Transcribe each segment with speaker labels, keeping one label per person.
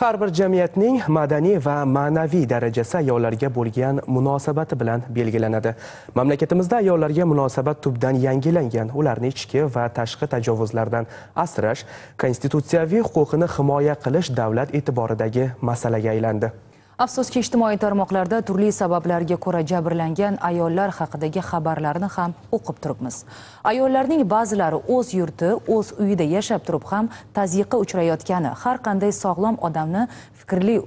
Speaker 1: har bir jamiyatning madaniy va ma'naviy darajasi ayollarga bo'lgan munosabati bilan belgilanadi. Mamlakatimizda ayollarga munosabat tubdan yangilangan ularni ichki va tashqi tajovuzlardan asrash konstitutsiyaviy huquqini himoya qilish davlat e'tiboridagi masalaga aylandi.
Speaker 2: Afsuski ijtimoiy tarmoqlarda turli sabablarga ko'ra jabrlangan ayollar haqidagi xabarlarni ham o'qib turibmiz. Ayollarning ba'zilari o'z yurti, o'z uyida yashab turib ham tazyiqqa uchrayotgani har qanday sog'lom odamni fikrli e,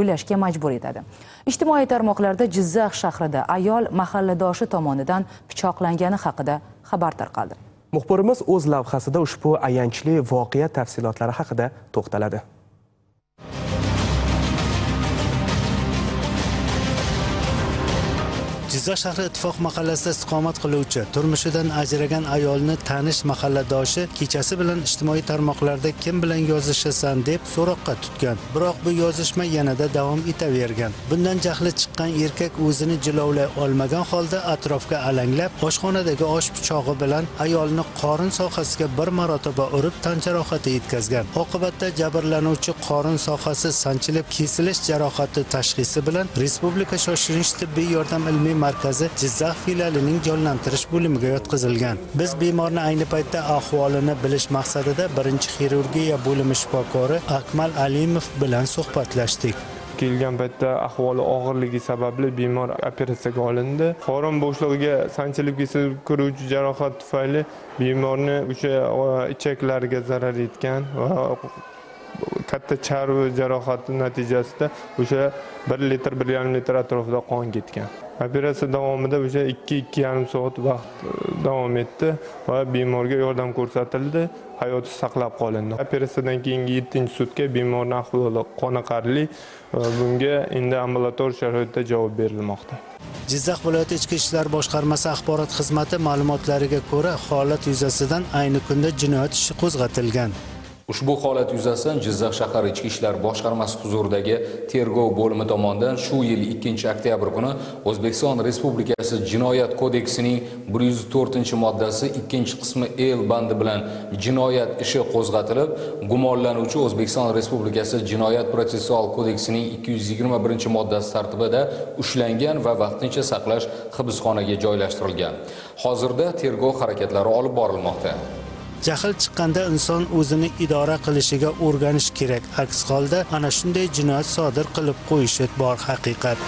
Speaker 2: o'ylashga majbur etadi. Ijtimoiy tarmoqlarda Jizzax shahrida ayol mahalladoshi tomonidan pichoqlangani haqida xabar tarqaldi.
Speaker 1: Muxbirimiz o'z lavhasida ushbu ayanchli voqea tafsilotlari haqida to'xtaladi.
Speaker 3: Jizzax shahri ittifoq mahallasida istiqomat qiluvchi turmushidan ajragan ayolni tanish mahalladoshi kechasi bilan ijtimoiy tarmoqlarda kim bilan yozishasan deb so'roqqa tutgan. Biroq bu yozishma yanada davom etavergan. Bundan jahli chiqqan erkak o'zini jilovlay olmagan holda atrofga alanglab oshxonadagi osh pichog'i bilan ayolni qorin sohasiga bir marotaba urib tan jarohati yetkazgan. Oqibatda jabrlanuvchi qorin sohasi sanchilib kesilish jarohati tashxisi bilan respublika shoshilinch tibbiy yordam ilmiy markazi Jizzax filialining jonlantirish bo'limiga yotqizilgan. Biz bemorni ayni paytda ahvolini bilish maqsadida birinchi xirurgiya bo'limi shifokori Akmal Alimov bilan suhbatlashdik.
Speaker 4: kelgan paytda ahvoli og'irligi sababli bemor operatsiyaga olindi qorin bo'shlig'iga sanchilib kesilib kiruvchi jarohat tufayli bemorni o'sha ichaklariga zarar yetgan va katta charvi jarohati natijasida o'sha bir litr bir yarim litr atrofida qon ketgan. Operatsiya davomida o'sha ikki ikki yarim soat vaqt e, davom etdi va bemorga yordam ko'rsatildi hayoti saqlab qolindi. Operatsiyadan keyingi yettinchi sutka bemorni ahvoli qoniqarli e, bunga endi ambulator sharoitda javob berilmoqda.
Speaker 3: Jizzax viloyati ichki ishlar boshqarmasi axborot xizmati ma'lumotlariga ko'ra holat yuzasidan ayni kunda jinoyat ishi qo'zg'atilgan.
Speaker 5: Ushbu holat yuzasidan Jizzax shahar ichki ishlar boshqarmasi huzuridagi tergov bo'limi tomonidan shu yil 2-oktyabr kuni O'zbekiston Respublikasi Jinoyat kodeksining 104-moddasi 2-qismi el bandi bilan jinoyat ishi qo'zg'atilib, gumonlanuvchi O'zbekiston Respublikasi Jinoyat protsessual kodeksining 221-moddasi tartibida ushlangan va vaqtincha saqlash hibsxonaga joylashtirilgan. Hozirda tergov harakatlari olib borilmoqda.
Speaker 3: Jahl chiqqanda inson o'zini idora qilishiga o'rganish kerak. Aks holda ana shunday jinoyat sodir qilib qo'yishi bor haqiqat.